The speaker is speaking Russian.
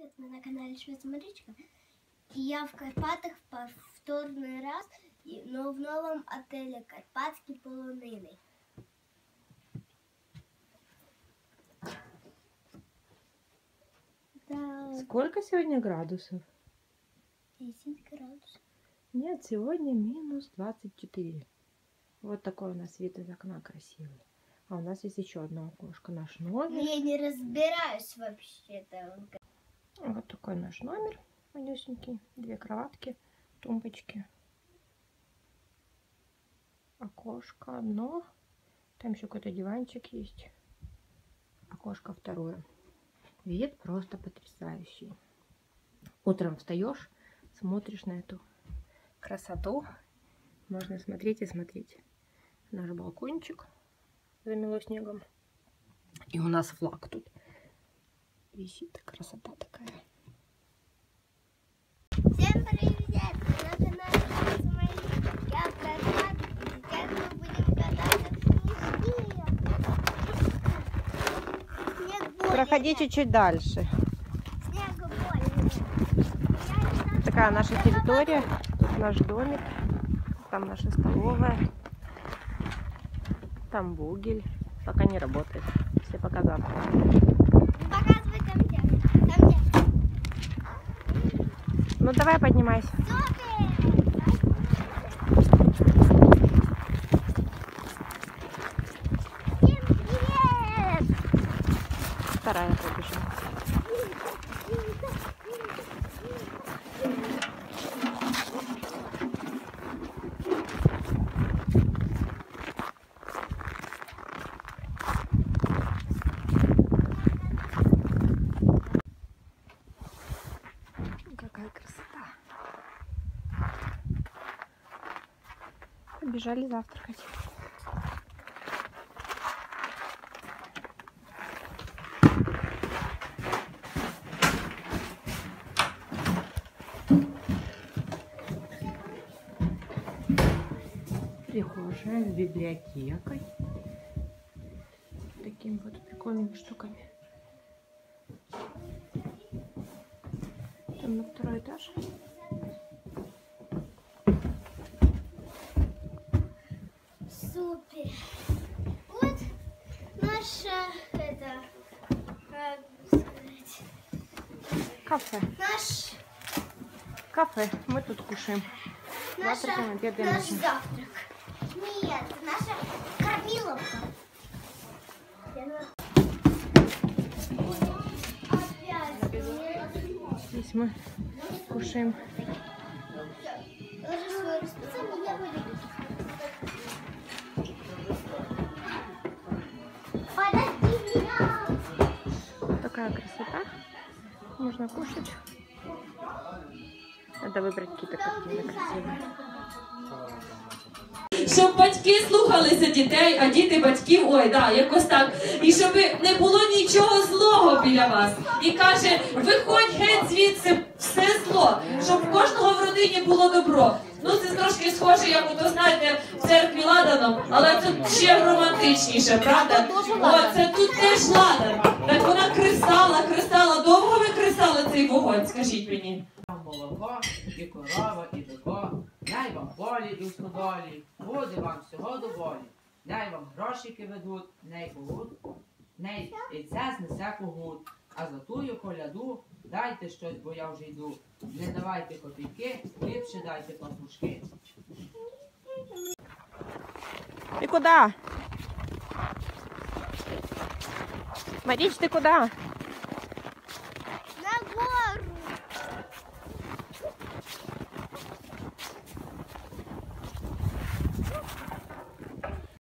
привет! Мы на канале Швец Маричка. И я в Карпатах повторный раз, но в новом отеле Карпатский полонины. Да, Сколько сегодня градусов? 10 градусов. Нет, сегодня минус 24. Вот такой у нас вид из окна красивый. А у нас есть еще одно окошко. Наш Но номер. я не разбираюсь вообще-то. Вот такой наш номер. Малюсенький. Две кроватки, тумбочки. Окошко одно. Там еще какой-то диванчик есть. Окошко второе. Вид просто потрясающий. Утром встаешь, смотришь на эту красоту. Можно смотреть и смотреть. Наш балкончик замело снегом. И у нас флаг тут висит. Красота такая. Всем привет! На канале. Я сейчас мы будем кататься в. Проходи чуть-чуть дальше. Такая наша территория. Тут наш домик. Там наша столовая. Там бугель. Пока не работает. Все пока завтра. Показывай там где. Там где. Ну давай поднимайся. Вторая побежала. Какая красота. Побежали завтракать. Прихожая с библиотекой. Такими вот прикольными штуками. Там на второй этаж. Супер! Вот наша, это, как сказать, Кафе. наш, Кафе. Мы тут кушаем. наша, Завтракаем, обедаем. наш завтрак. Нет, наша кормиловка. Здесь мы кушаем. Ложи свое расписание, я выйду. Такая красота. Можно кушать. Надо выбрать какие-то картины красивые. Щоб батьки слухалися дітей, а діти батьків, ой, да, якось так. І щоб не було нічого злого біля вас. І каже, виходь геть звідси все зло, щоб в кожного в родині було добро. Ну, це трошки схоже, як ото знаєте, в церкві ладаном, але тут ще романтичніше, правда? О, це тут теж ладан. Так кресали скажіть мені. Вам молоко, і корова, і бико, дай вам полі і в стодолі, буде вам всього доволі. Дай вам грошики ведуть, ней когут, ней і це знесе когут. А за тую коляду дайте щось, бо я вже йду. Не давайте копійки, ліпше дайте пасушки. Ты куда? Марич, ты куда?